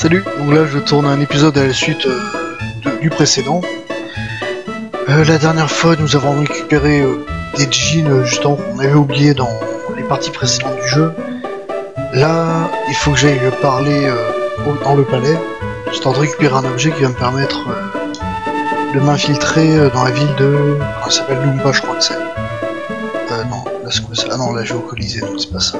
Salut, donc là je tourne un épisode à la suite euh, du précédent. Euh, la dernière fois nous avons récupéré euh, des jeans justement qu'on avait oublié dans les parties précédentes du jeu. Là il faut que j'aille parler dans le palais, histoire de récupérer un objet qui va me permettre de m'infiltrer dans la ville de... Comment ça s'appelle Lumba je crois que c'est. Non, là c'est quoi Ah non là je vais au Colisée donc c'est pas ça.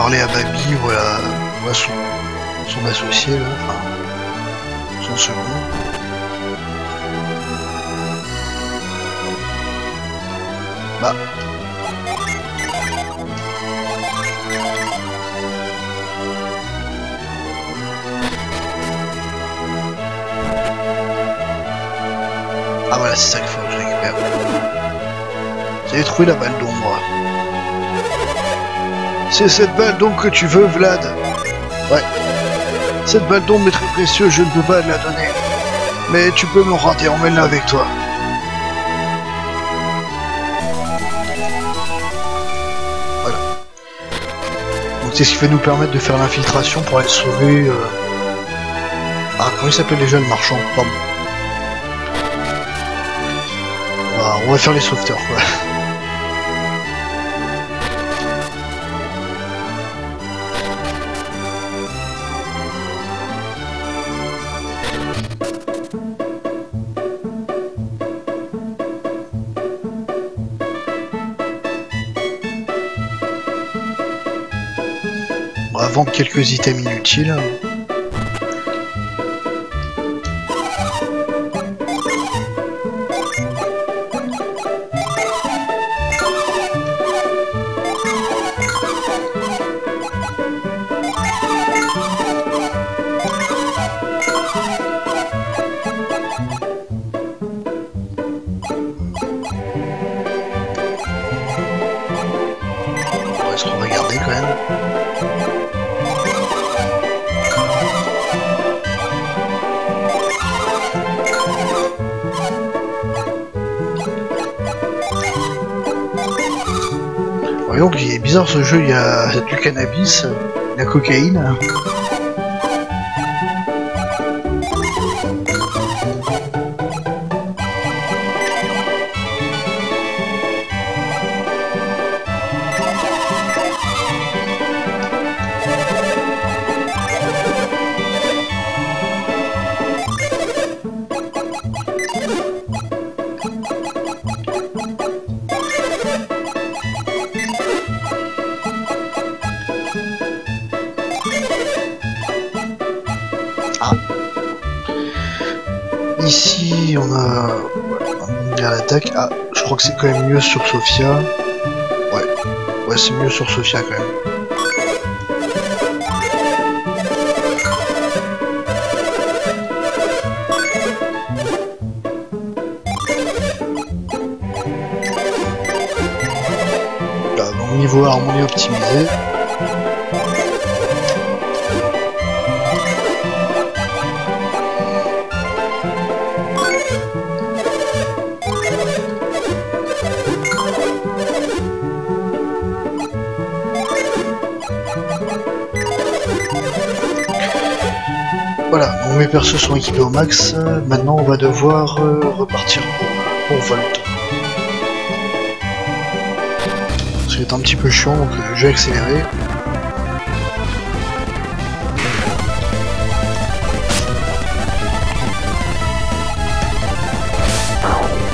Parler à Babi ou à, ou à son, associé, là, enfin, son second. Bah. Ah voilà, c'est ça qu'il faut que je récupère. Avez trouvé la balle d'ombre. C'est cette balle donc que tu veux, Vlad Ouais. Cette balle d'ombre est très précieuse, je ne peux pas la donner. Mais tu peux me rater, emmène-la avec toi. Voilà. Donc c'est ce qui va nous permettre de faire l'infiltration pour aller sauver... euh, Ah, comment il s'appelle déjà le marchand? Pardon. On va, on va faire les sauveteurs, quoi. Vendre quelques items inutiles. Ce jeu, il y a du cannabis, de la cocaïne. On est. Ah, je crois que c'est quand même mieux sur Sophia. Ouais, ouais c'est mieux sur Sophia quand même. Là, niveau harmonie optimisé. Mes persos sont équipés au max. Maintenant, on va devoir euh, repartir pour, pour Volt. Être un petit peu chiant, donc euh, je vais accélérer.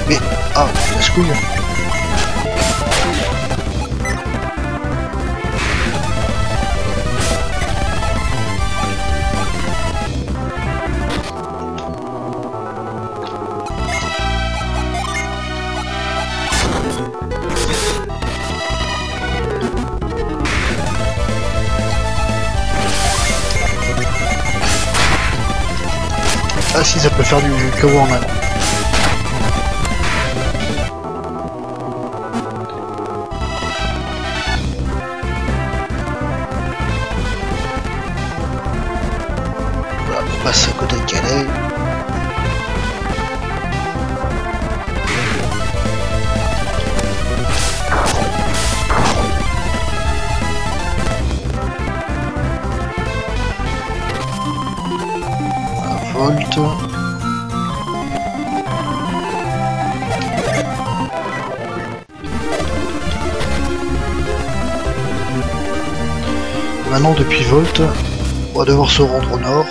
Mais, ah, la couille faire du KO en avant. On va devoir se rendre au nord.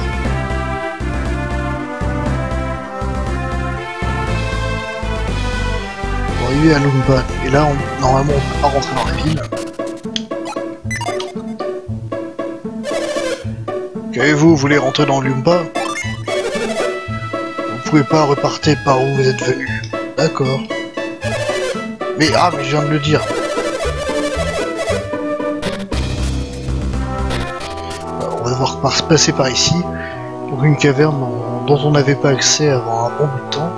Pour arriver à Lumba. Et là, on, normalement, on peut pas rentrer dans la ville. Qu'avez-vous Vous voulez rentrer dans Lumba? Vous pouvez pas repartir par où vous êtes venu. D'accord. Mais ah, mais je viens de le dire. Devoir passer par ici, pour une caverne dont on n'avait pas accès avant un bon bout de temps.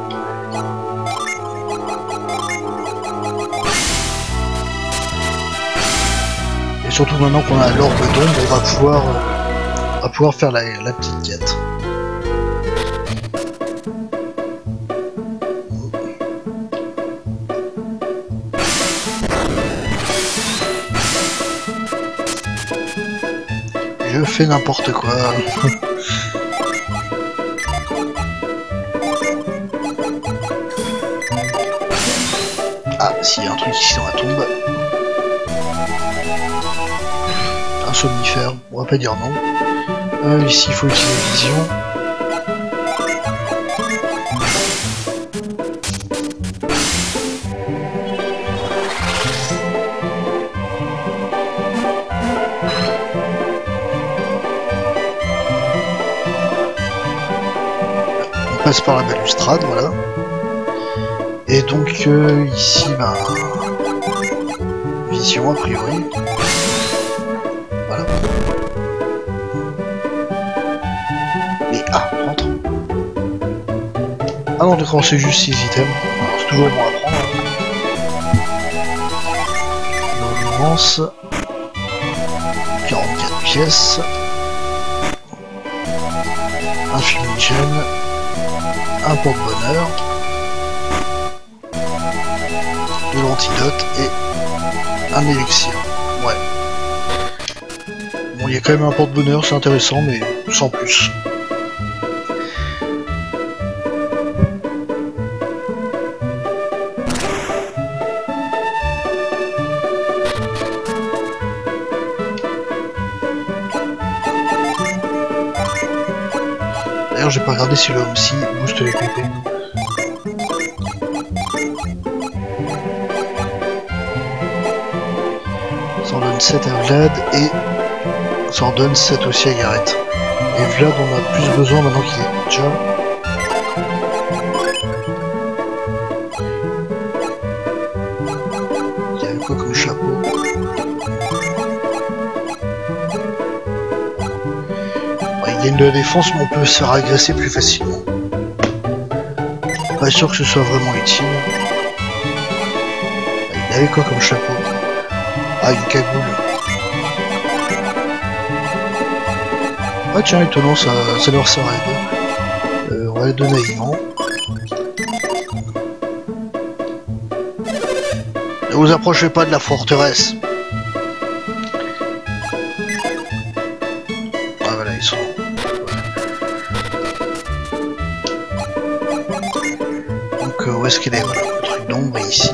Et surtout maintenant qu'on a l'orbe d'ombre, on va pouvoir, euh, on va pouvoir faire la, la petite quête. N'importe quoi. ah, s'il y a un truc ici dans la tombe. Un somnifère, on va pas dire non. Euh, ici, il faut utiliser vision. Passe par la balustrade, voilà. Et donc euh, ici, ben, vision a priori. Voilà. Et ah, rentre. Ah non, d'accord, c'est juste 6 items. C'est toujours bon à prendre. L'ordonnance. 44 pièces. Un fumigène un porte-bonheur, de l'antidote et un élixir. Ouais. Bon, il y a quand même un porte-bonheur, c'est intéressant, mais sans plus. D'ailleurs, j'ai pas regardé si le si booste les PP. Ça en donne 7 à Vlad et ça en donne 7 aussi à Gareth. Et Vlad, on a plus besoin maintenant qu'il est déjà. Il gagne de défense, mais on peut se faire agresser plus facilement. Pas sûr que ce soit vraiment utile. Il avait quoi comme chapeau? Ah, une cagoule. Ah tiens, étonnant, ça, ça leur sert à deux. Euh, on va les donner. Ne vous approchez pas de la forteresse. Est-ce qu'il est Voilà, le truc d'ombre ici.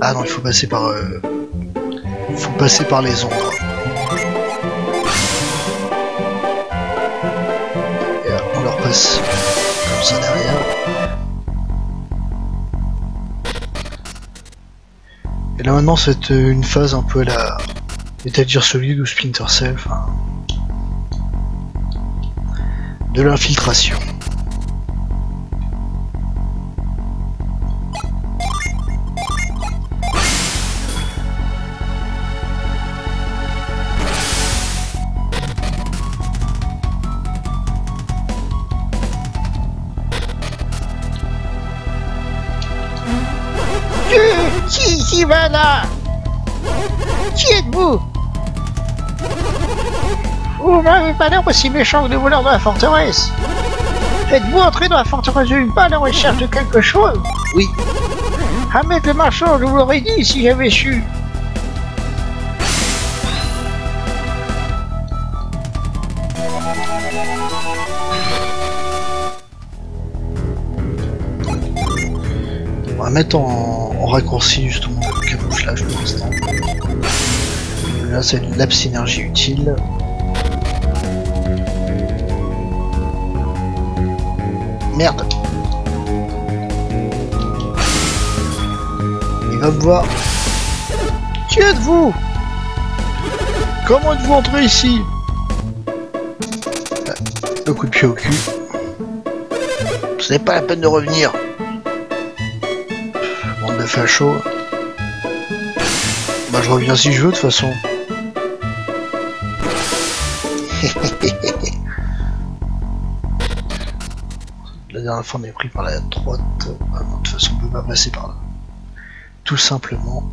Ah non, il faut passer par... Euh... Il faut passer par les ombres. Et on leur passe comme ça derrière. Là maintenant c'est euh, une phase un peu à la Metal Gear Solid ou Splinter Cell. De l'infiltration. L'air aussi méchant que les voleurs de la forteresse. Êtes-vous entré dans la forteresse d'une balle en recherche de quelque chose? Oui. Ahmed le marchand, je vous l'aurais dit si j'avais su. On va mettre en, en raccourci justement le camouflage pour l'instant. Là c'est une lap synergie utile. Merde Il va me voir. Qui êtes-vous? Comment êtes-vous entré ici? Le coup de pied au cul. Ce n'est pas la peine de revenir. Bande de fachos. Bah je reviens si je veux de toute façon. Dernière fois on est pris par la droite. Non, de toute façon on peut pas passer par là. Tout simplement.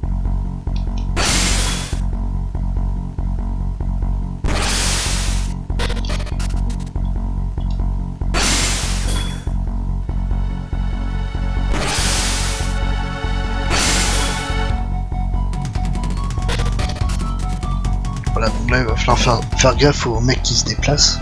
Voilà, donc là il va falloir faire, faire gaffe aux mecs qui se déplacent.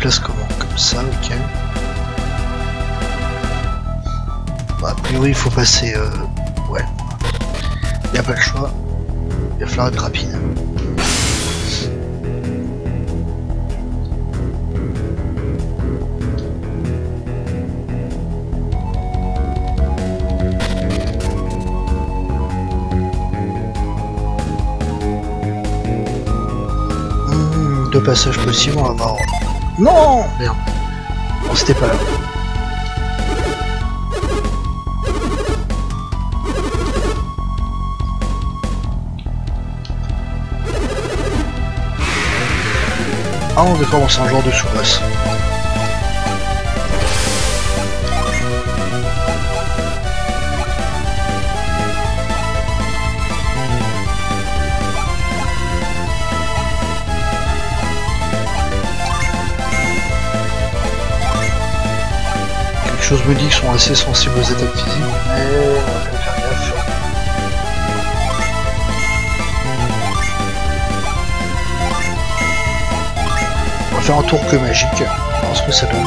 Déplace comment? Comme ça, ok. Bah, a priori il faut passer... Euh... Ouais. Il a pas le choix. Il va falloir être rapide. Hmm, deux passages possibles, on va voir. Non Merde. Bon, c'était pas là. Ah, on c'est un genre de sous-boss. Quelque chose me dit qu'ils sont assez sensibles aux attaques physiques, mais on va faire. On va faire un tour que magique, voir ce que ça donne.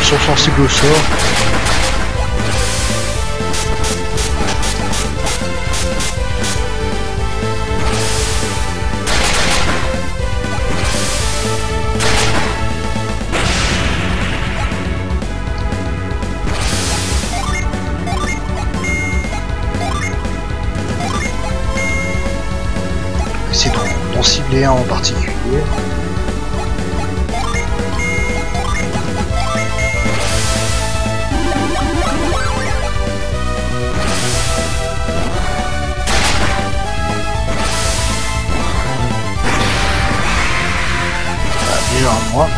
Ils sont sensibles au sort. Un en particulier. Voilà, déjà un mois.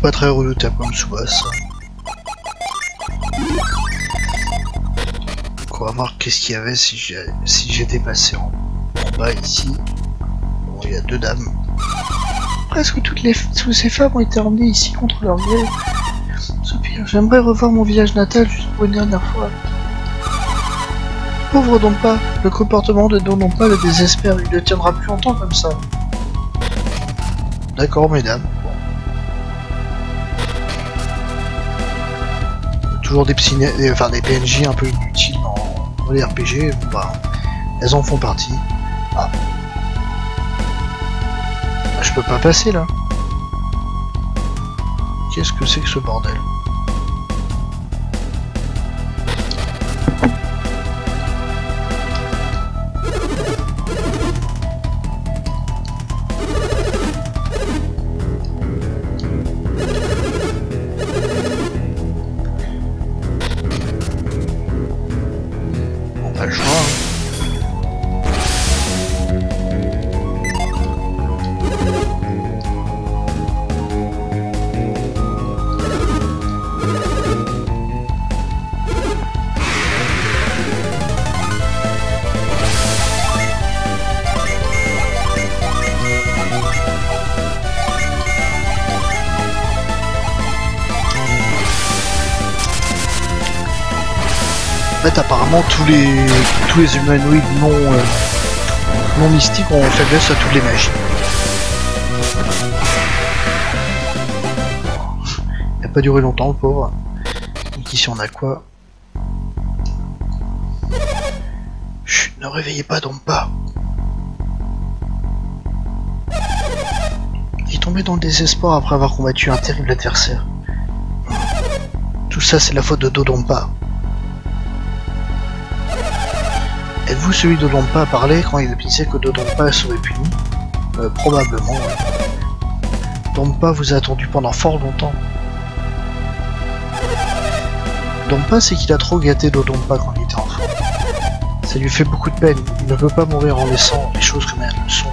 Pas très redoutables comme sous-boss. Donc on voir qu'est-ce qu'il y avait si j'ai- si j'étais passé en, bas ici? Bon, il y a deux dames. Presque toutes, les, toutes ces femmes ont été emmenées ici contre leur gré. Soupir, j'aimerais revoir mon village natal juste pour une dernière fois. Pauvre Dompa, le comportement de Don Dompa le désespère, il ne tiendra plus longtemps comme ça. D'accord, mesdames. Toujours des, psy enfin, des PNJ un peu inutiles dans, les RPG, bah, elles en font partie. Ah. Je peux pas passer là. Qu'est-ce que c'est que ce bordel? Tous les tous les humanoïdes non euh, non mystiques ont faiblesse à toutes les magies. Il a pas duré longtemps, pauvre. Donc ici, on a quoi? Ne réveillez pas Dompa. Il est tombé dans le désespoir après avoir combattu un terrible adversaire. Tout ça, c'est la faute de Dodompa. Êtes-vous celui de Dompa à parler quand il pensait que Dodompa serait puni euh, Probablement, ouais. Dompa vous a attendu pendant fort longtemps. Dompa, c'est qu'il a trop gâté Dodompa quand il était enfant. Ça lui fait beaucoup de peine, il ne peut pas mourir en laissant les choses comme elles le sont.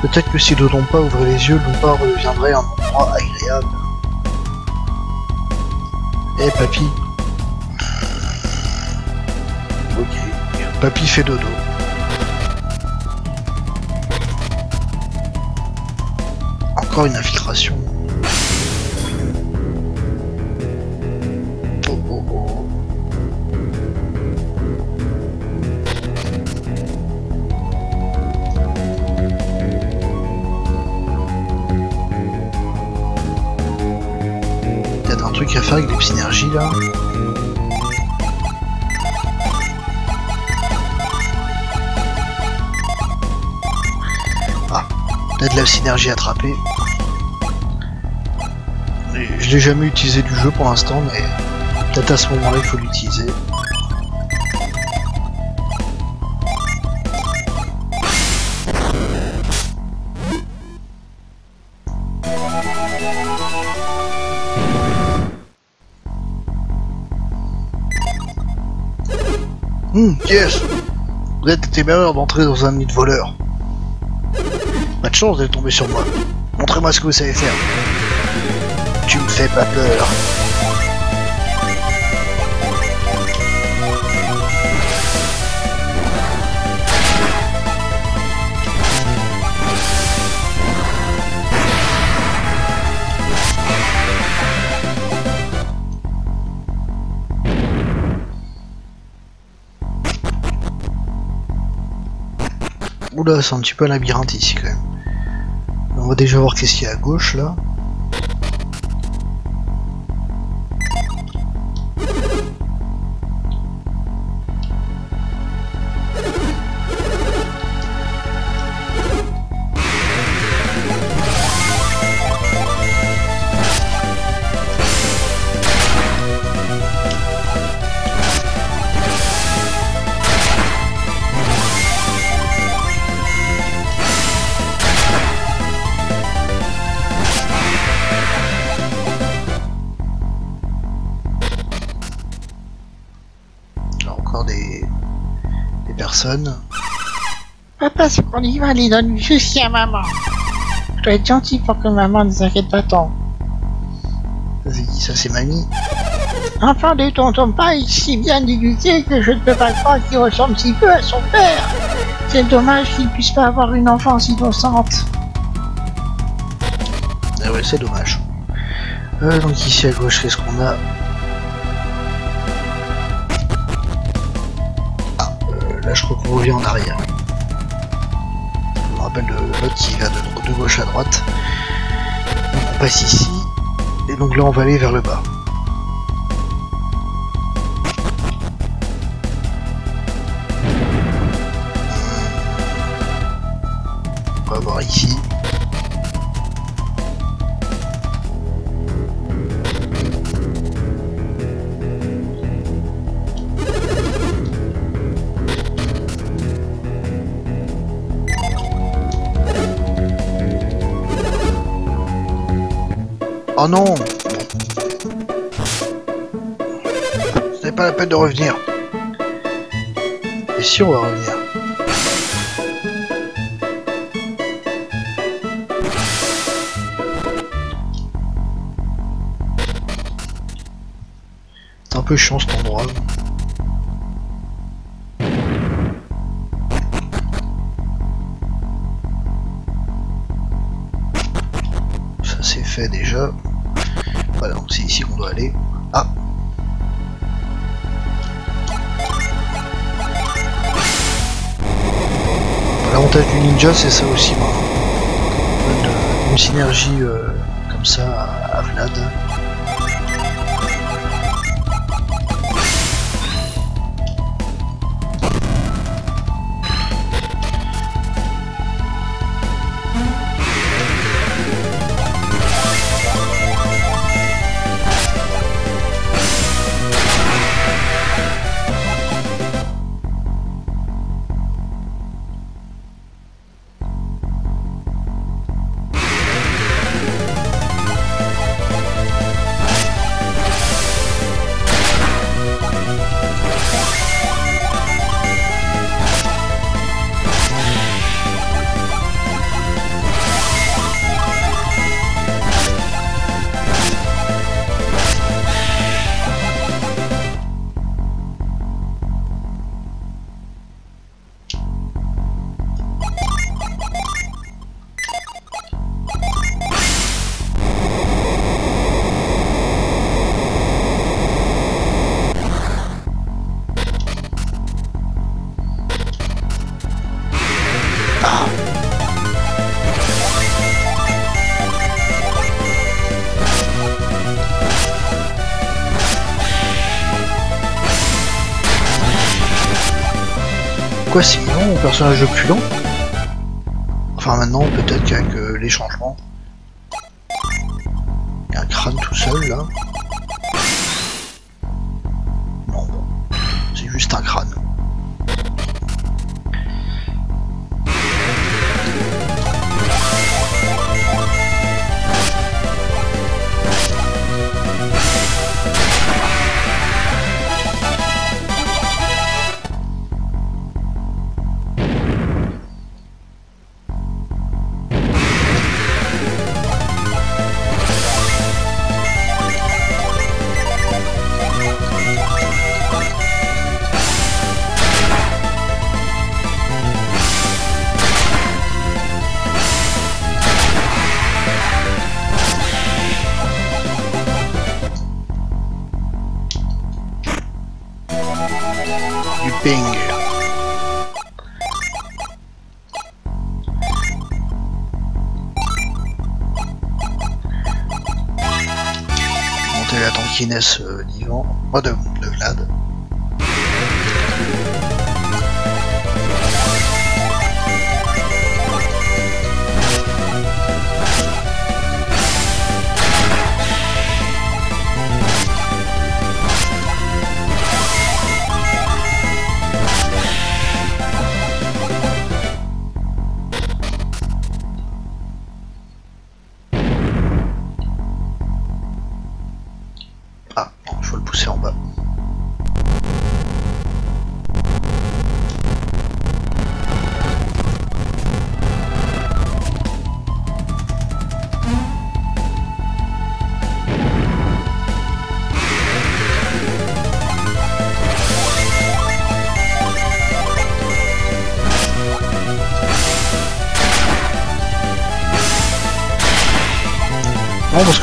Peut-être que si Dodompa ouvrait les yeux, Dompa redeviendrait un endroit agréable. Eh papy Papy fait dodo. Encore une infiltration. Oh, oh, oh. Peut-être un truc à faire avec des synergies là. De la synergie attrapée. Je l'ai jamais utilisé du jeu pour l'instant, mais peut-être à ce moment-là il faut l'utiliser. Hmm, yes Vous êtes téméraire d'entrer dans un nid de voleurs. Pas de chance d'être tombé sur moi. Montrez-moi ce que vous savez faire. Tu me fais pas peur. Oula, c'est un petit peu un labyrinthe ici quand même. Déjà voir qu'est-ce qu'il y a à gauche là. Papa, c'est qu'on y va, les donne juste à maman. Je dois être gentil pour que maman ne s'inquiète pas tant. Vas-y, ça c'est mamie. Enfant de tonton pas est si bien éduqué que je ne peux pas croire qu'il ressemble si peu à son père. C'est dommage qu'il puisse pas avoir une enfance innocente. Eh ouais, c'est dommage. Euh, donc ici à gauche, qu'est-ce qu'on a? Ah, euh, là je crois qu'on revient en arrière. Rappelle de l'autre qui va de, gauche à droite. On passe ici, et donc là on va aller vers le bas. On va voir ici. Oh non Ce n'est pas la peine de revenir. Et si on va revenir C'est un peu chiant cet endroit. Ninja, c'est ça aussi. une synergie euh, comme ça à, à Quoi sinon mon personnage le plus lent Enfin maintenant peut-être qu'avec les changements. Il y a un crâne tout seul là. Tankiness euh, d'Ivan. Oh, de, de Vlad.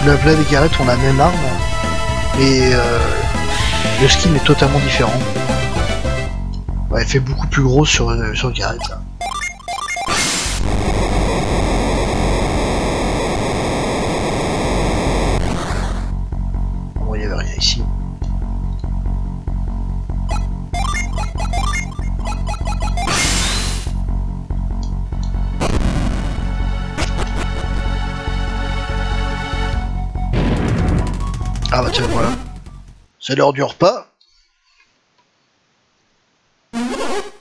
La Vlad et Garrett ont la même arme, mais euh, le skin est totalement différent. Elle fait beaucoup plus gros sur, euh, sur Garrett. C'est l'heure du repas.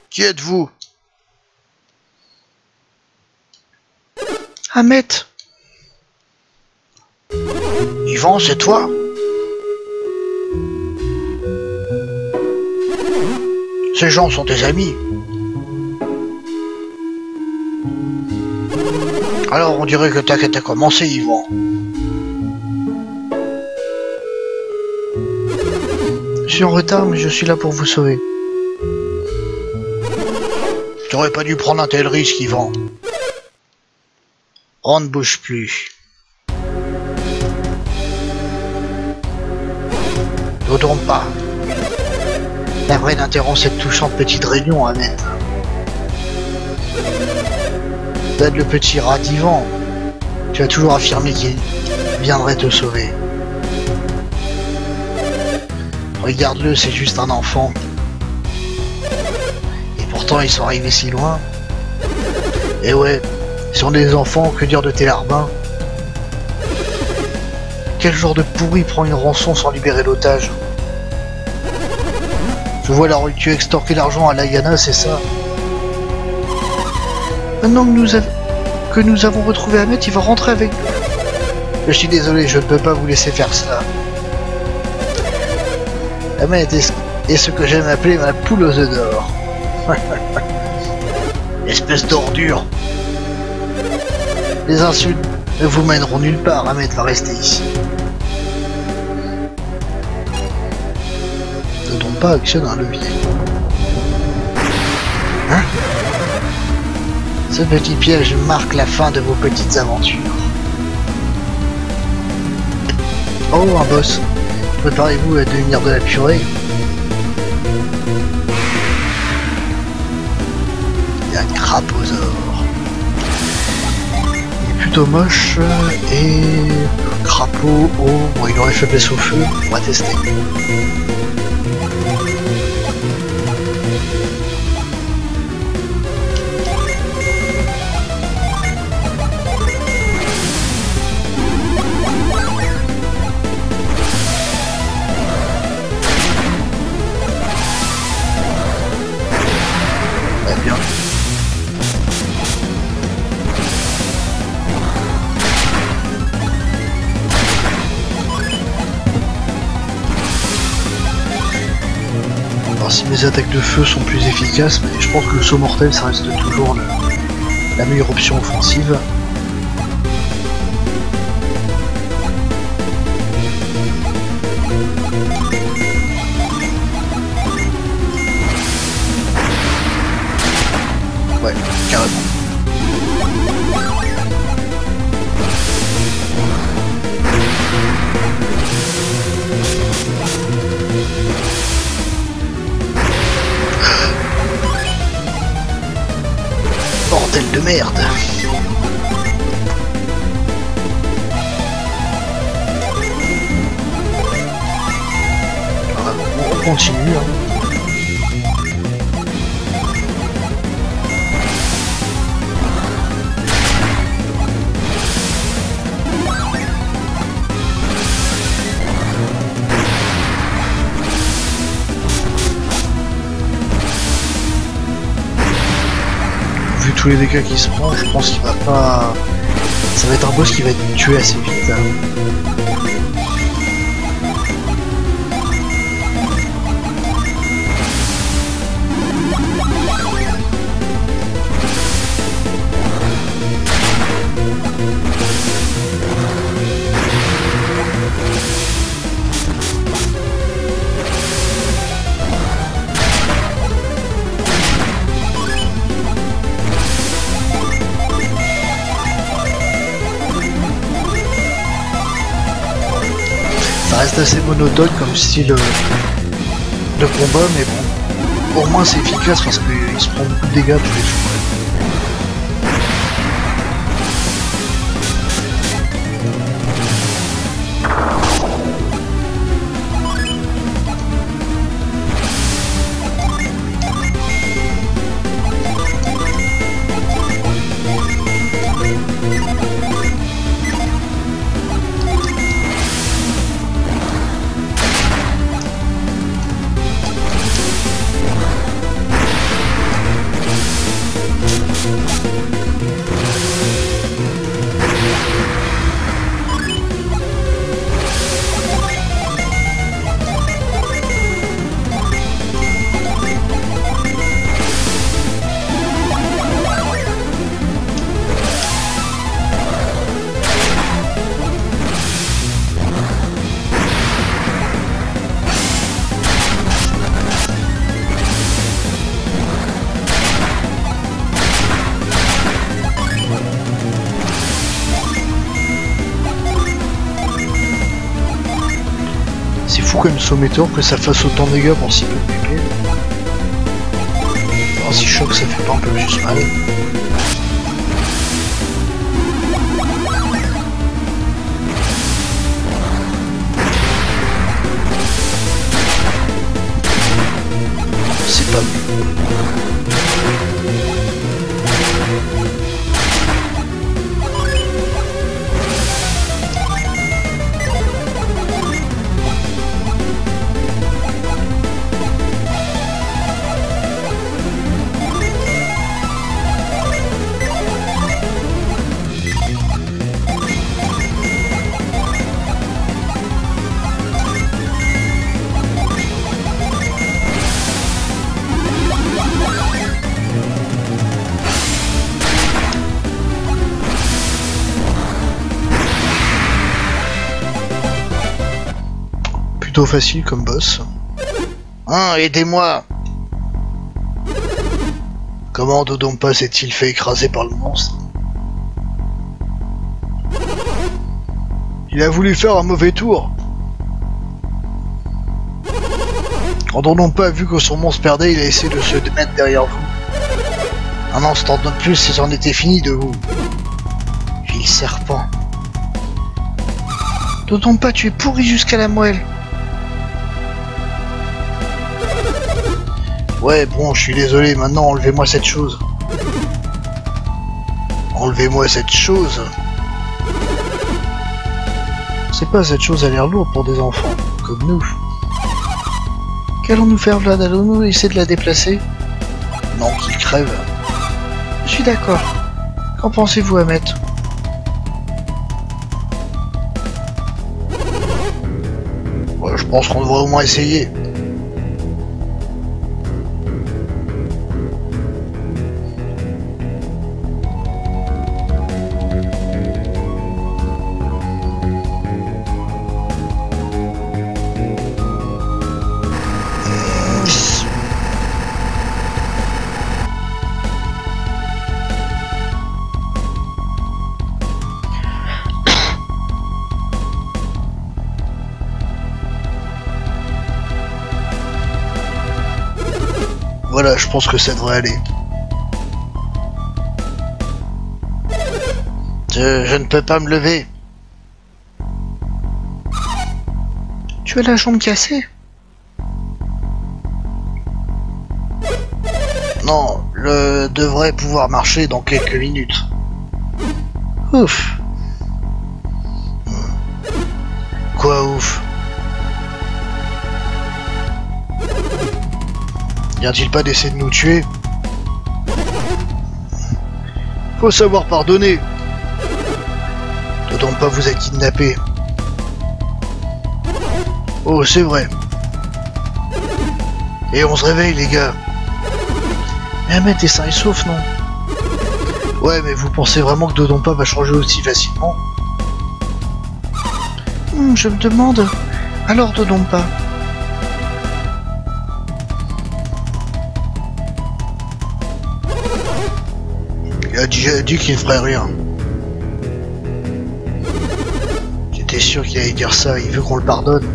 Qui êtes-vous? Ahmet Yvan, c'est toi? Ces gens sont tes amis. Alors on dirait que ta quête a commencé, Yvan. Suis en retard, mais je suis là pour vous sauver. Tu aurais pas dû prendre un tel risque, Yvan. On ne bouge plus. Ne tourne pas. La vraie d'interrompre cette touchante petite réunion mettre. D'être le petit rat d'Yvan. Tu as toujours affirmé qu'il viendrait te sauver. Regarde-le, c'est juste un enfant. Et pourtant, ils sont arrivés si loin. Et ouais, ils sont des enfants, que dire de tes larbins Quel genre de pourri prend une rançon sans libérer l'otage? Je vois la rue tu extorquer l'argent à Layana, c'est ça? Maintenant que nous, avons retrouvé Ahmet, il va rentrer avec nous. Je suis désolé, je ne peux pas vous laisser faire Ahmed est ce, est ce que j'aime appeler ma poule aux œufs d'or. Espèce d'ordure. Les insultes ne vous mèneront nulle part, Ahmed va rester ici. Ne tombe pas, actionne un levier. Hein? Ce petit piège marque la fin de vos petites aventures. Oh, un boss. Préparez-vous à devenir de la purée. Il y a un crapaudor. Il est plutôt moche et crapaud, oh, bon, il aurait faiblesse au feu, on va tester. Mes attaques de feu sont plus efficaces, mais je pense que le saut mortel ça reste toujours la meilleure option offensive. On continue. hein. Vu tous les dégâts qu'il se prend, je pense qu'il va pas... Ça va être un boss qui va être tué assez vite. hein. Assez monotone comme style euh, de combat, mais bon, au moins c'est efficace parce qu'il se prend beaucoup de dégâts tous les tours. C'est fou comme Sommetor que ça fasse autant de dégâts pour si peu de dégâts. Oh, si choc ça fait pas un peu plus mal. C'est pas. Plutôt facile comme boss. Hein, aidez-moi Comment Dodonpa s'est-il fait écraser par le monstre? Il a voulu faire un mauvais tour. Quand Dodonpa a vu que son monstre perdait, il a essayé de se mettre derrière vous. Un instant de plus et c'en était fini de vous. Vil serpent. Dodonpa, tu es pourri jusqu'à la moelle. Ouais, bon, je suis désolé, maintenant enlevez-moi cette chose. Enlevez-moi cette chose. C'est pas cette chose a l'air lourde pour des enfants, comme nous. Qu'allons-nous faire, Vlad Allons-nous essayer de la déplacer? Non, qu'il crève. Je suis d'accord. Qu'en pensez-vous, Ahmet Ouais, je pense qu'on devrait au moins essayer. Je pense que ça devrait aller. Je, je ne peux pas me lever. Tu as la jambe cassée? Non, le devrait pouvoir marcher dans quelques minutes. Ouf. Vient-il pas d'essayer de nous tuer Faut savoir pardonner. D'autant pas vous a kidnappé. Oh, c'est vrai. Et on se réveille, les gars. Mais Ahmed est sain et sauf, non Ouais, mais vous pensez vraiment que Dodonpa va changer aussi facilement Hmm, Je me demande. Alors, Dodonpa qu'il ne ferait rien. J'étais sûr qu'il allait dire ça, il veut qu'on le pardonne.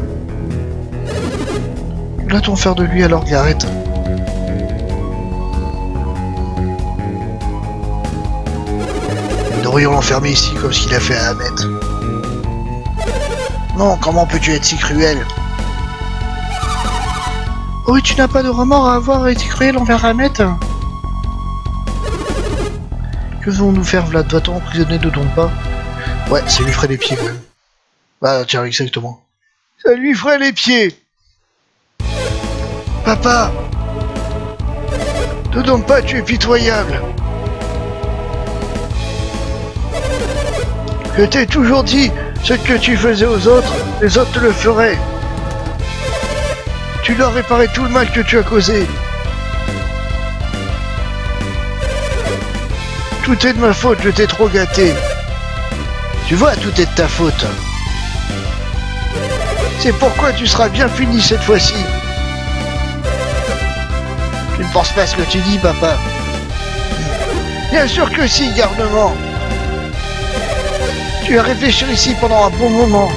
doit-on faire de lui alors, Garrett Nous devrions l'enfermer ici comme ce qu'il a fait à Ahmed. Non, comment peux-tu être si cruel? Oui, tu n'as pas de remords à avoir été cruel envers Ahmed? Que vont-nous faire, Vlad Va-t-on emprisonner de pas Ouais, ça lui ferait les pieds quand. Bah, tiens, exactement. Ça lui ferait les pieds Papa Ne pas, tu es pitoyable Je t'ai toujours dit, ce que tu faisais aux autres, les autres te le feraient. Tu dois réparer tout le mal que tu as causé. Tout est de ma faute, je t'ai trop gâté. Tu vois, tout est de ta faute. C'est pourquoi tu seras bien fini cette fois-ci. Tu ne penses pas à ce que tu dis, papa Bien sûr que si, garnement. Tu as réfléchi ici pendant un bon moment.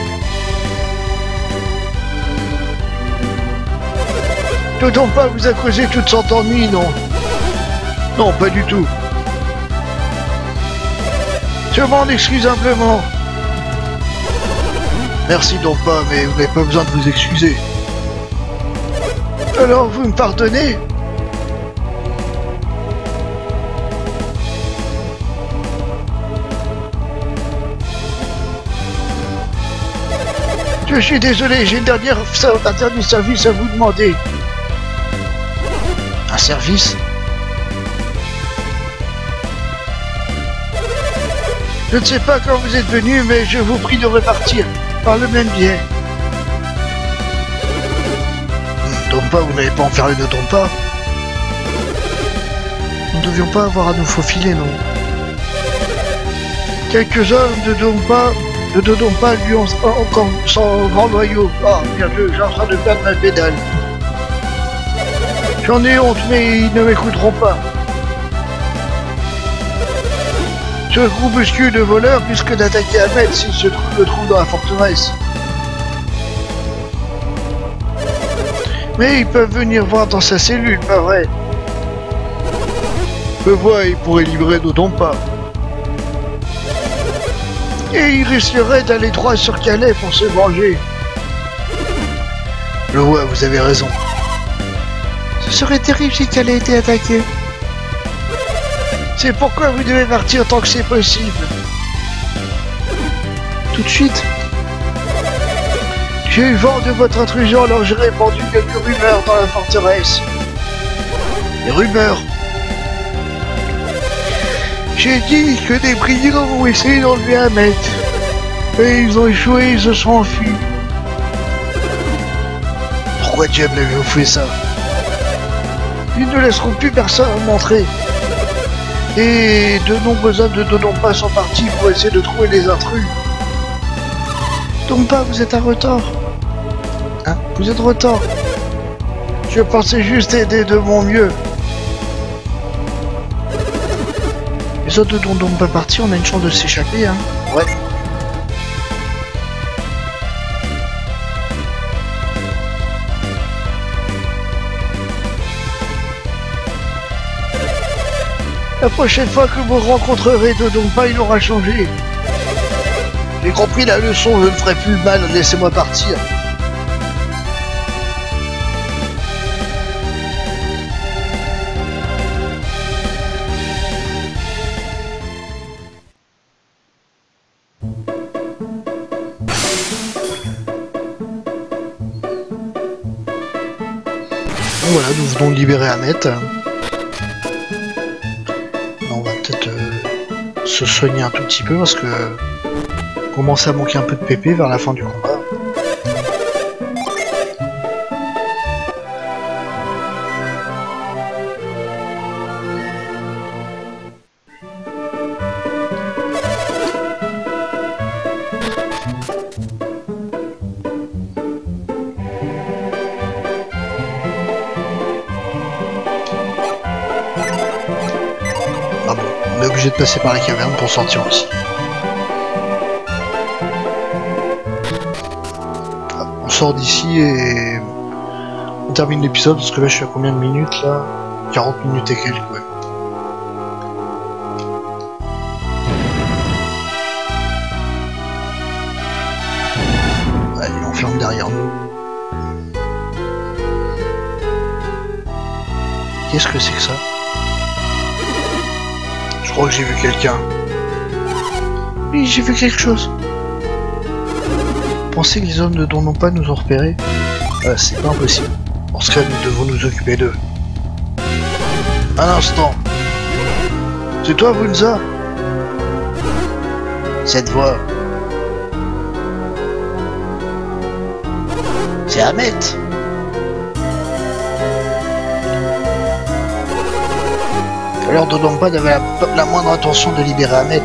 D'autant pas vous a causé toutes sortes d'ennuis, non? Non, pas du tout. Je m'en excuse humblement. Merci donc pas, mais vous n'avez pas besoin de vous excuser. Alors vous me pardonnez? Je suis désolé, j'ai une dernière, un dernier service à vous demander. Un service? Je ne sais pas quand vous êtes venu, mais je vous prie de repartir par le même biais. Pas, vous n'avez pas enfermé de pas Nous ne devions pas avoir à nous faufiler, non Quelques hommes de Dompa ne donnons pas lui encore son grand noyau. Ah, bien sûr, j'ai en train de perdre ma pédale. J'en ai honte, mais ils ne m'écouteront pas. Ce groupuscule de voleurs puisque d'attaquer Ahmed s'il se trouve, trouve dans la forteresse. Mais ils peuvent venir voir dans sa cellule, pas vrai? Me vois, ils pourraient livrer d'autant pas. Et il risquerait d'aller droit sur Calais pour se venger. Le vois, vous avez raison. Ce serait terrible si Calais était attaqué. C'est pourquoi vous devez partir tant que c'est possible. Tout de suite. J'ai eu vent de votre intrusion alors j'ai répandu quelques rumeurs dans la forteresse. Des rumeurs j'ai dit que des brigands ont essayé d'enlever un mètre. Et ils ont échoué, ils se sont enfuis. Pourquoi diable avez-vous fait ça? Ils ne laisseront plus personne m'entrer. Et de nombreux hommes de pas sont partis pour essayer de trouver les intrus. pas, vous êtes à retard. Hein? Vous êtes retard. Je pensais juste aider de mon mieux. Les autres dont on pas partir, on a une chance de s'échapper, hein. Ouais. La prochaine fois que vous rencontrerez pas, il aura changé. J'ai compris la leçon, je ne ferai plus mal, laissez-moi partir. Voilà, nous venons de libérer Ahmet. Se soigner un tout petit peu parce que commence à manquer un peu de pépé vers la fin du combat. Passer par la caverne pour sortir aussi. On sort d'ici et on termine l'épisode parce que là je suis à combien de minutes là? 40 minutes et quelques, ouais. Allez, on ferme derrière nous. Qu'est-ce que c'est que ça? Crois que j'ai vu quelqu'un. Oui, j'ai vu quelque chose. Pensez que les hommes de Don pas nous ont repérés euh, C'est pas impossible. En ce cas, nous devons nous occuper d'eux. Un instant. C'est toi, Bunza Cette voix. C'est Ahmet Alors Dodonpa n'avait la, la moindre intention de libérer Ahmet.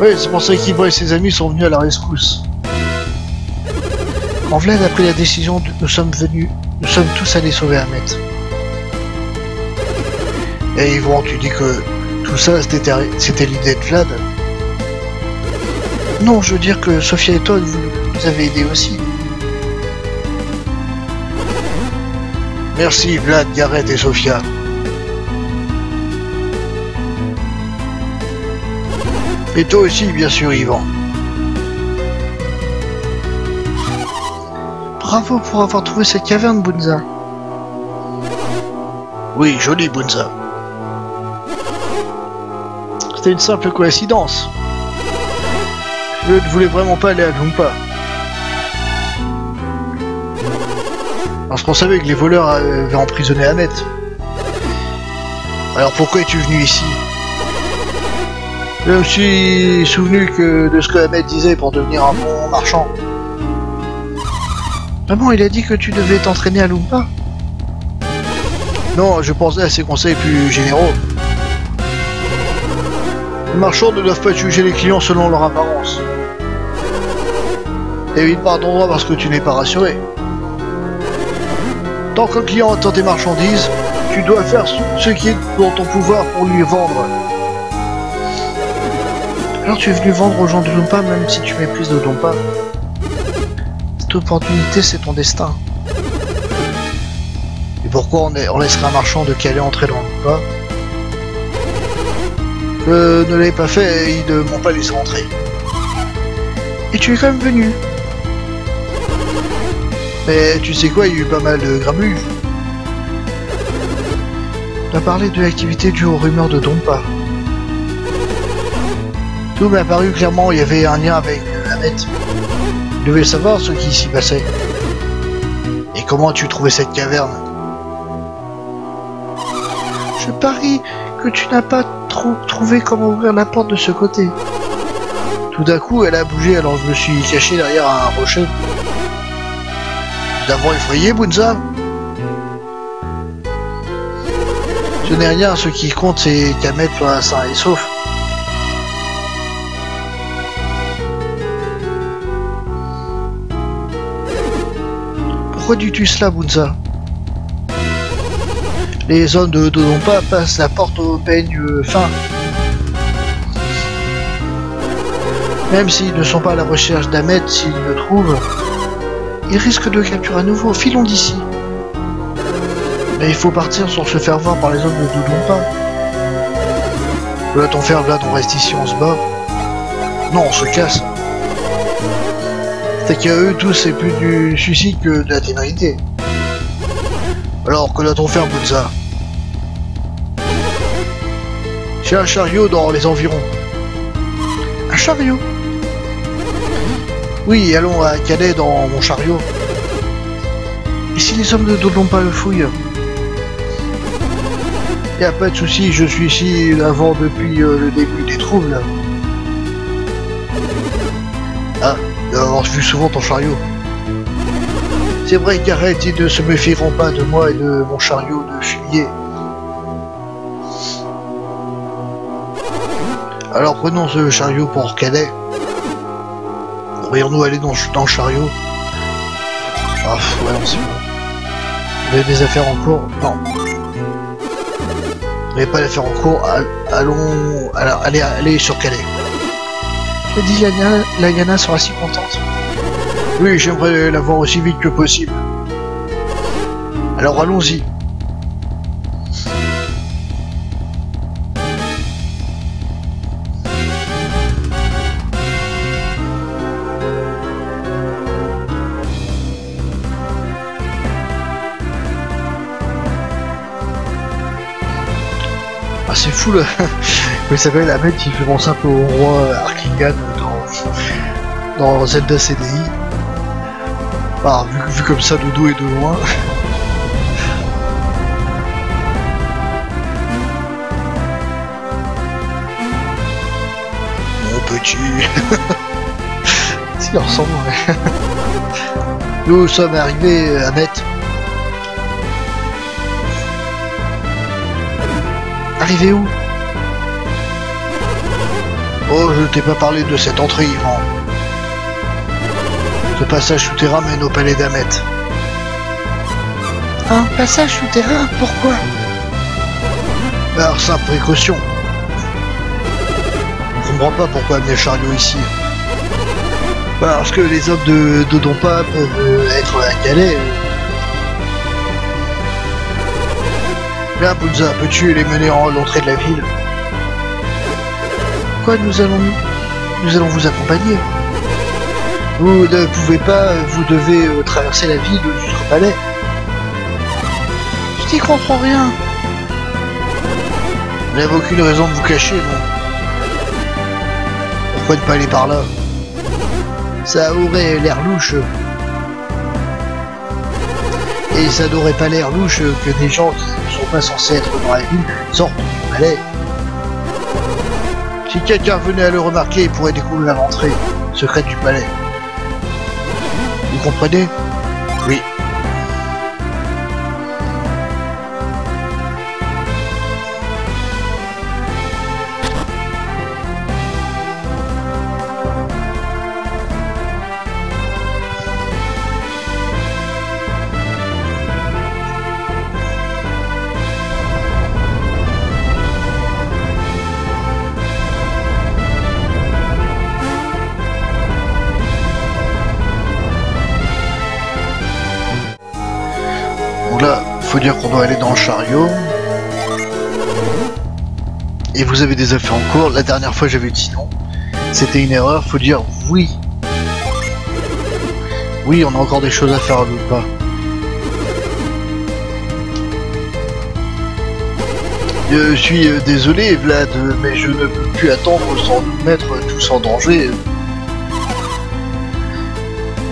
Oui, c'est pour ça qu'Ibo et ses amis sont venus à la rescousse. Quand Vlad a pris la décision, de, nous sommes venus, nous sommes tous allés sauver Ahmet. Et Yvon, tu dis que tout ça c'était l'idée de Vlad Non, je veux dire que Sophia et toi vous, vous avez aidé aussi. Merci Vlad, Gareth et Sophia. Et toi aussi, bien sûr, Yvan. Bravo pour avoir trouvé cette caverne, Bunza. Oui, joli, Bunza. C'était une simple coïncidence. Je ne voulais vraiment pas aller à Lumpa. Parce qu'on savait que les voleurs avaient emprisonné Ahmet. Alors pourquoi es-tu venu ici? Je me suis souvenu que de ce que Ahmet disait pour devenir un bon marchand. Maman, il a dit que tu devais t'entraîner à Lumpa Non, je pensais à ses conseils plus généraux. Les marchands ne doivent pas juger les clients selon leur apparence. Évite pas d'endroit parce que tu n'es pas rassuré. Tant qu'un client attend tes marchandises, tu dois faire ce qui est dans ton pouvoir pour lui vendre. Alors tu es venu vendre aux gens de Lumpa même si tu méprises de Lumpa. Cette opportunité c'est ton destin. Et pourquoi on, est, laisserait un marchand de Calais entrer dans Lumpa? Je ne l'ai pas fait ils ne m'ont pas laissé rentrer. Et tu es quand même venu. Mais tu sais quoi, il y a eu pas mal de grabuge. On a parlé de l'activité due aux rumeurs de Dompa. Tout m'a paru clairement, il y avait un lien avec la bête. Je devais savoir ce qui s'y passait. Et comment as-tu trouvé cette caverne? Je parie que tu n'as pas trouvé comment ouvrir la porte de ce côté. Tout d'un coup, elle a bougé, alors je me suis caché derrière un rocher. Avons effrayé, Bunza Ce n'est rien, ce qui compte, c'est qu'Ahmed soit sain et sauf. Pourquoi dis-tu cela, Bunza les hommes de Dodonpa passent la porte au peigne fin. Même s'ils ne sont pas à la recherche d'Ahmed, s'ils le trouvent, ils risquent de capturer à nouveau. Filons d'ici. Mais il faut partir sans se faire voir par les hommes de Dodonpa. Va-t-on faire là On reste ici, on se bat Non, on se casse. C'est qu'à eux tous, c'est plus du suicide que de la ténérité. Alors, que doit-on faire, Bunza J'ai un chariot dans les environs. Un chariot? Oui, allons à Calais dans mon chariot. Et si les hommes ne donnent pas le fouille? Y a pas de souci, je suis ici avant depuis euh, le début des troubles. D'avoir vu souvent ton chariot. C'est vrai qu'arrête, ils ne se méfieront pas de moi et de mon chariot de fumier. Alors prenons ce chariot pour Calais. Pourrions-nous aller dans, le chariot Ah, ouais, on sait. Vous avez des affaires en cours? Non. Vous n'avez pas d'affaires en cours? Allons... Alors, allez, allez sur Calais. Je dis, la Yana sera si contente. Oui, j'aimerais la voir aussi vite que possible. Alors allons-y. Ah c'est fou là Il s'appelle Ahmed qui fait penser un peu au roi Arkingan dans, dans Zelda CDI. Ah, vu, vu comme ça de dos et de loin. Mon petit. S'il ressemble, ouais. Nous sommes arrivés à Met. Arrivé où? Oh, je t'ai pas parlé de cette entrée, Yvan. Ce passage souterrain mène au palais d'Amet. Un passage souterrain Pourquoi? Par simple précaution. Je comprends pas pourquoi amener le chariot ici. Parce que les hommes de Dodonpa peuvent être à Calais. Là, peux-tu les mener en l'entrée de la ville Nous allons nous allons vous accompagner Vous ne pouvez pas, vous devez euh, traverser la ville jusqu'au palais. Je t'y comprends rien. Vous n'avez aucune raison de vous cacher, non Pourquoi ne pas aller par là? Ça aurait l'air louche. Et ça n'aurait pas l'air louche que des gens qui ne sont pas censés être dans la ville sortent du palais. Si quelqu'un venait à le remarquer, il pourrait découvrir l'entrée secrète du palais. Vous comprenez? Vous avez des affaires en cours. La dernière fois, j'avais dit non. C'était une erreur. Faut dire oui. Oui, on a encore des choses à faire ou pas. Je suis euh, désolé, Vlad, mais je ne peux plus attendre sans nous mettre tous en danger.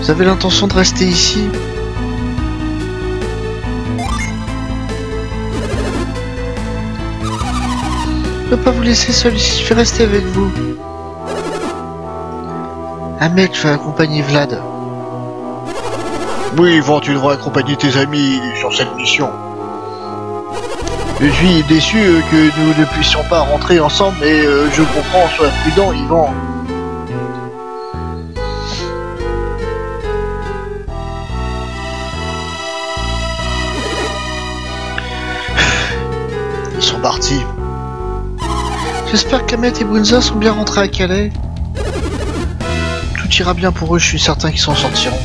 Vous avez l'intention de rester ici? Peux pas vous laisser seul ici, je vais rester avec vous. Ahmed, je vais accompagner Vlad. Oui, Yvan, tu devras accompagner tes amis sur cette mission. Je suis déçu que nous ne puissions pas rentrer ensemble, mais euh, je comprends, sois prudent, Yvan. J'espère qu'Ahmed et Bunza sont bien rentrés à Calais. Tout ira bien pour eux, je suis certain qu'ils s'en sortiront.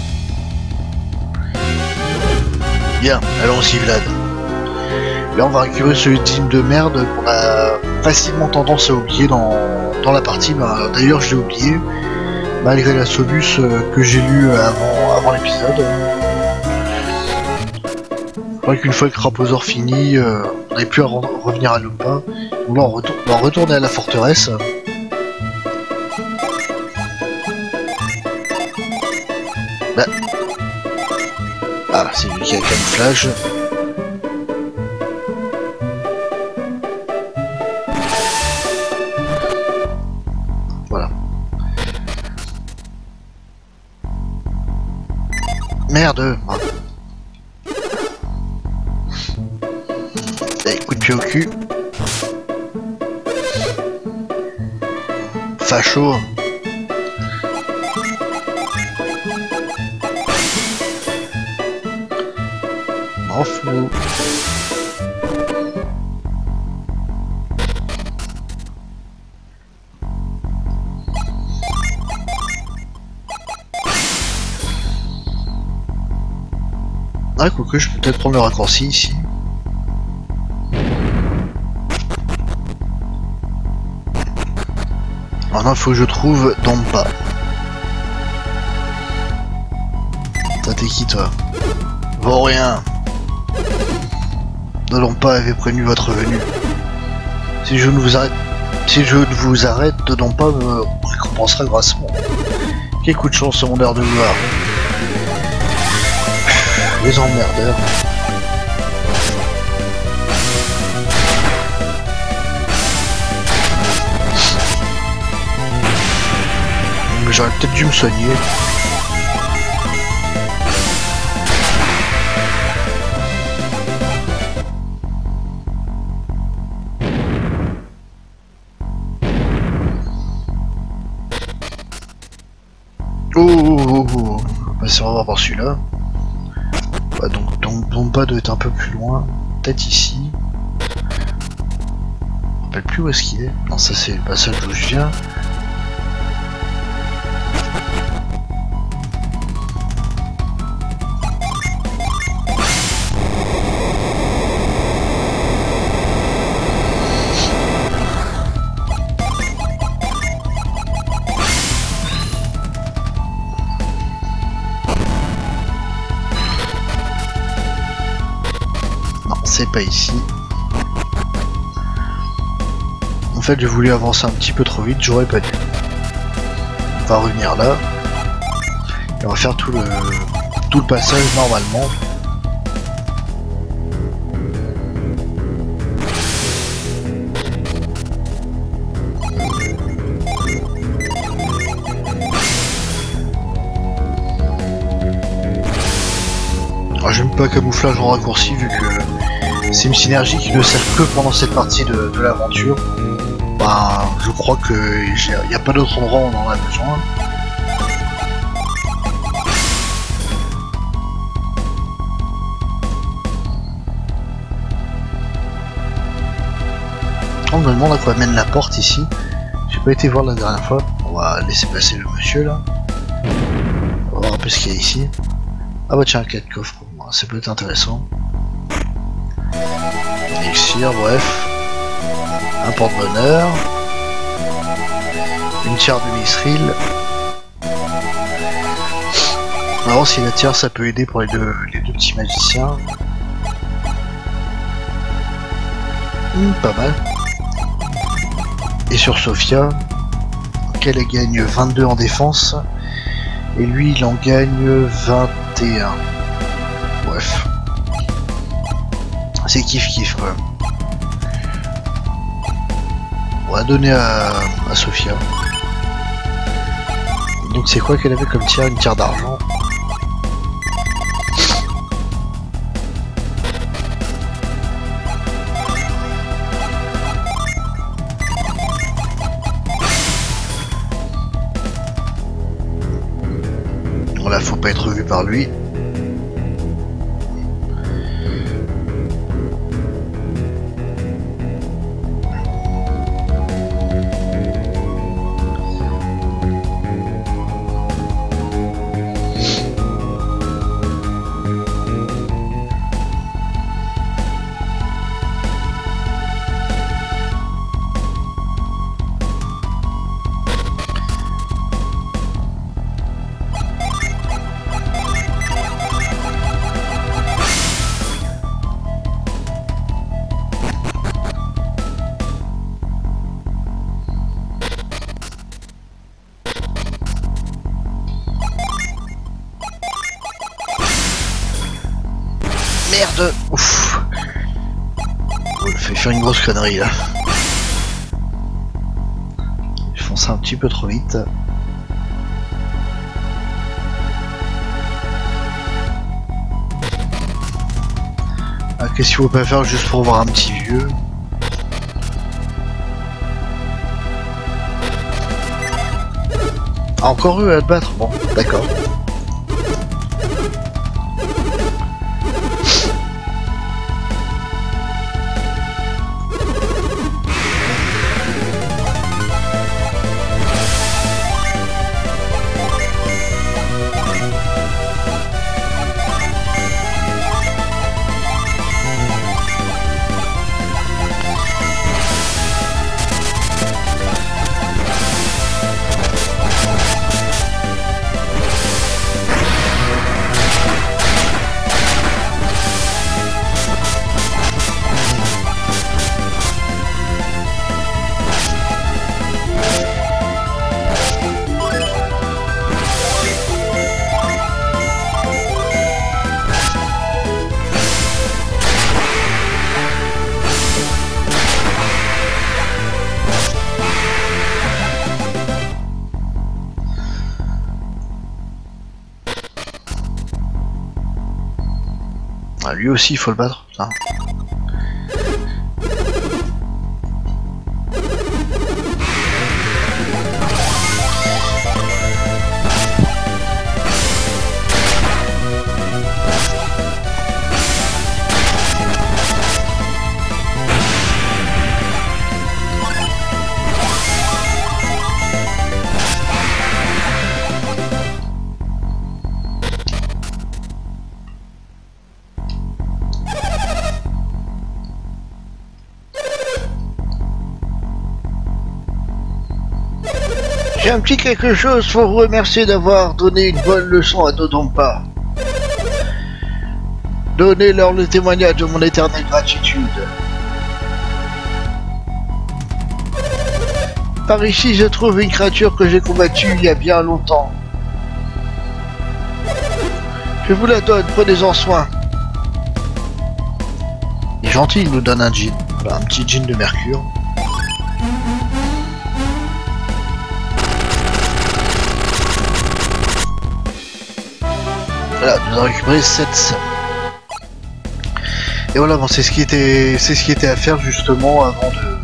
Bien, allons-y, Vlad. Là, on va récupérer ce team de merde qu'on a facilement tendance à oublier dans, dans la partie. Bah, D'ailleurs, je l'ai oublié, malgré la solus euh, que j'ai lu avant, l'épisode. C'est vrai qu'une fois le Craposaur fini, euh, on n'avait plus à re- revenir à Lumpa. On, retourne, va retourner à la forteresse. Bah. Ah, c'est lui qui camouflage. Voilà. Merde Facho. M'en. Ah, quoique, je peux peut-être prendre le raccourci ici. Faut que je trouve Dompa. Toi, t'es qui, toi? Vaurien Dompa avait prévenu votre venue. Si je ne vous arrête... Si je ne vous arrête, Dompa me récompensera grassement. Quel coup de chance, ce monde de gloire. Les emmerdeurs. J'aurais peut-être dû me soigner. Oh, oh, oh. On va passer, on va voir par celui-là. Ouais, donc, donc Bomba doit être un peu plus loin. Peut-être ici. Je me rappelle plus où est-ce qu'il est. Non, ça c'est le passage d'où je viens. Pas ici. En fait, j'ai voulu avancer un petit peu trop vite, j'aurais pas dû. On va revenir là. Et on va faire tout le, tout le passage normalement. Alors, j'aime pas camouflage en raccourci vu que c'est une synergie qui ne sert que pendant cette partie de, l'aventure. Bah, je crois que il n'y a pas d'autre endroit où on en a besoin. On me demande à quoi mène la porte ici. J'ai pas été voir la dernière fois. On va laisser passer le monsieur là. On va voir un peu ce qu'il y a ici. Ah bah tiens, 4 coffres, Bon, ça peut bref. Un porte-bonheur. Une tiare de mithril. Alors si la tiare ça peut aider pour les deux, les deux petits magiciens. Hmm, pas mal. Et sur Sophia, qu'elle gagne 22 en défense. Et lui il en gagne 21. C'est kiff kiff quoi. On va donner à, à Sophia. Donc c'est quoi qu'elle avait comme tir Une tire d'argent? Voilà, faut pas être vu par lui. Je fonce un petit peu trop vite. Ah, Qu'est-ce qu'il faut pas faire juste pour voir un petit vieux? Ah, encore eux à te battre? Bon, d'accord. Il faut le battre. Putain. J'ai un petit quelque chose pour vous remercier d'avoir donné une bonne leçon à Dodonpa. Donnez-leur le témoignage de mon éternelle gratitude. Par ici je trouve une créature que j'ai combattue il y a bien longtemps. Je vous la donne, prenez-en soin. Il est gentil, il nous donne un jean. Un petit jean de mercure. Nous avons récupéré 7 Et voilà, bon, c'est ce qui était, c'est ce qui était à faire justement avant de,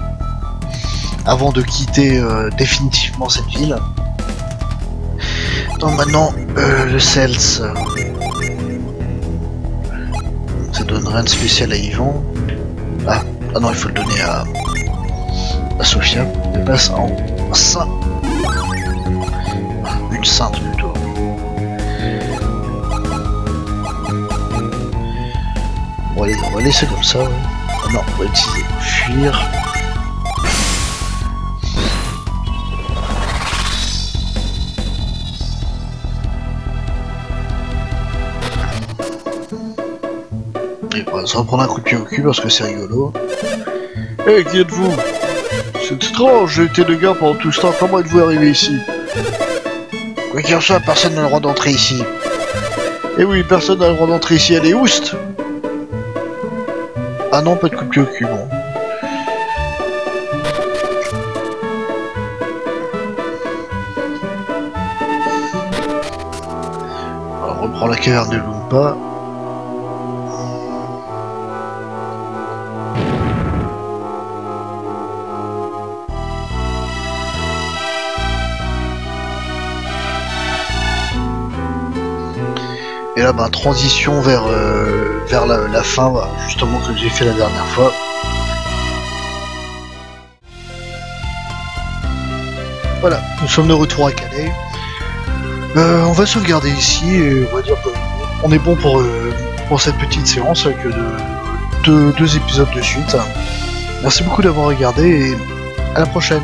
avant de quitter euh, définitivement cette ville. Donc maintenant, euh, le Cels, ça donnerait un spécial à Yvan. Ah, ah non, il faut le donner à, à Sophia. Passe en saint. Une sainte plutôt. Bon, allez, on va laisser comme ça. Ah non, on va utiliser fuir. Et on va se reprendre un coup de pied au cul parce que c'est rigolo. Hé, qui êtes-vous? C'est étrange, j'ai été de gars pendant tout ce temps, comment êtes-vous arrivé ici? Quoi qu'il en soit, personne n'a le droit d'entrer ici. Eh oui, personne n'a le droit d'entrer ici, allez, oust Ah non, pas de coup de pied au cul, bon. On reprend la caverne de Lumpa. Là, transition vers, euh, vers la, fin, bah, justement, que j'ai fait la dernière fois. Voilà, nous sommes de retour à Calais. Euh, on va sauvegarder ici et on va dire qu'on est bon pour, euh, pour cette petite séance avec deux, deux épisodes de suite. Merci beaucoup d'avoir regardé et à la prochaine.